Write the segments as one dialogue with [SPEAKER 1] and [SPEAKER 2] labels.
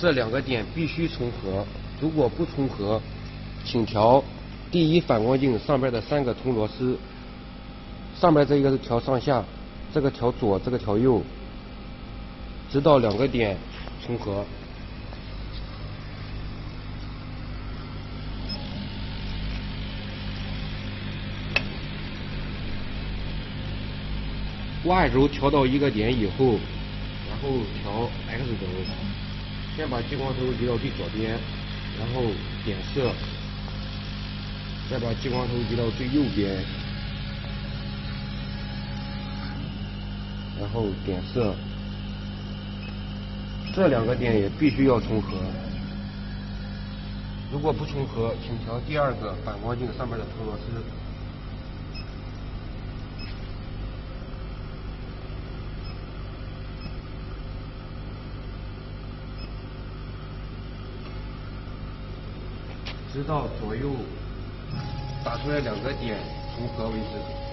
[SPEAKER 1] 这两个点必须重合，如果不重合，请调第一反光镜上边的三个铜螺丝，上边这一个是调上下，这个调左，这个调右，直到两个点重合。Y 轴调到一个点以后，然后调 X 轴，先把激光头移到最左边，然后点色，再把激光头移到最右边，然后点色，这两个点也必须要重合，如果不重合，请调第二个反光镜上面的铜螺丝。直到左右打出来两个点重合为止。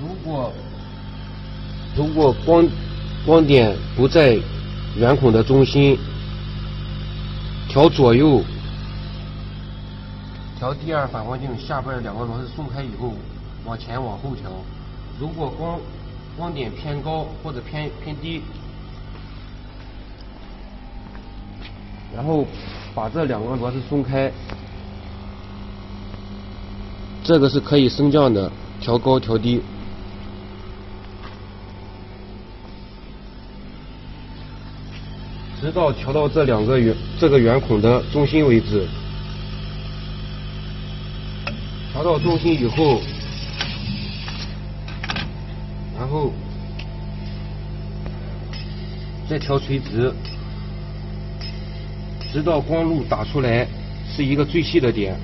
[SPEAKER 1] 如果如果光光点不在圆孔的中心，调左右，调第二反光镜下边两个螺丝松开以后，往前往后调。如果光光点偏高或者偏偏低，然后把这两个螺丝松开，这个是可以升降的，调高调低。直到调到这两个圆这个圆孔的中心为止，调到中心以后，然后再调垂直，直到光路打出来是一个最细的点。